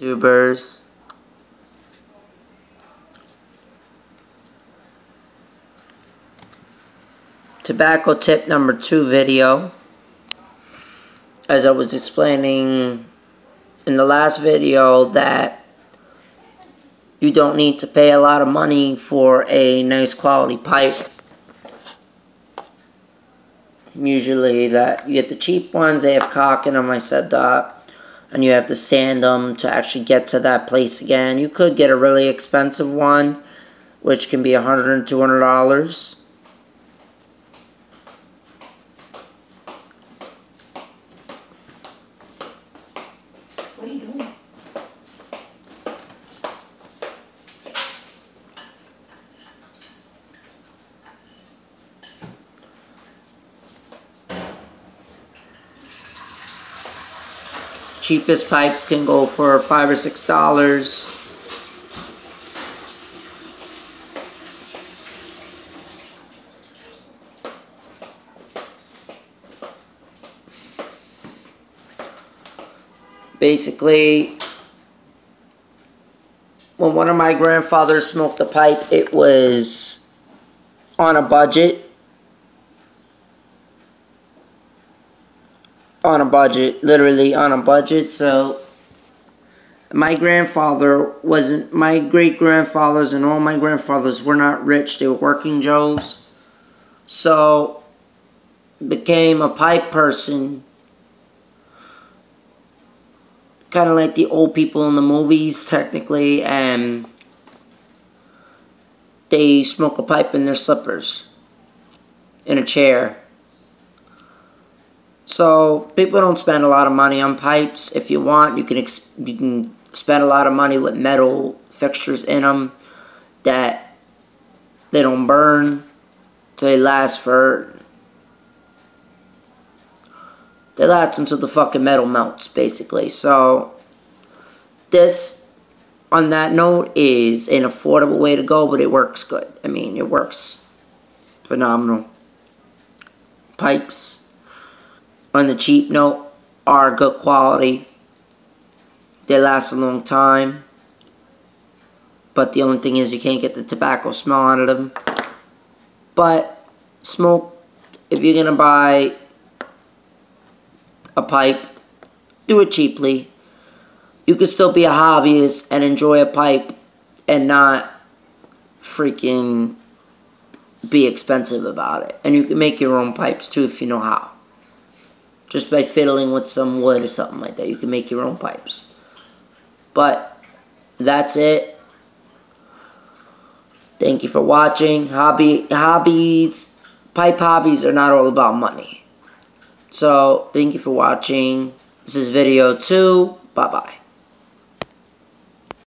YouTubers. Tobacco tip number two video. As I was explaining in the last video that you don't need to pay a lot of money for a nice quality pipe. Usually that you get the cheap ones, they have cock in them, I said that and you have to sand them to actually get to that place again. You could get a really expensive one, which can be a hundred and two hundred dollars. What are you doing? Cheapest pipes can go for five or six dollars. Basically, when one of my grandfathers smoked a pipe, it was on a budget. On a budget, literally on a budget. So my grandfather wasn't, my great grandfathers and all my grandfathers were not rich. They were working Joes. So became a pipe person. Kind of like the old people in the movies, technically, and they smoke a pipe in their slippers in a chair. So people don't spend a lot of money on pipes. If you want, you can you can spend a lot of money with metal fixtures in them that they don't burn. They last for they last until the fucking metal melts, basically. So this, on that note, is an affordable way to go, but it works good. I mean, it works phenomenal. Pipes on the cheap note are good quality. They last a long time. But the only thing is you can't get the tobacco smell out of them. But smoke, if you're going to buy a pipe, do it cheaply. You can still be a hobbyist and enjoy a pipe and not freaking be expensive about it. And you can make your own pipes too if you know how. Just by fiddling with some wood or something like that. You can make your own pipes. But that's it. Thank you for watching. Hobby hobbies, pipe hobbies are not all about money. So, thank you for watching. This is video 2. Bye-bye.